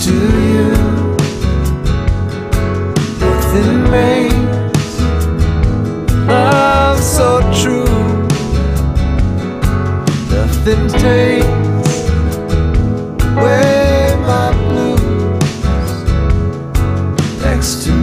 to you. Nothing makes love so true. Nothing takes away my blues. Next to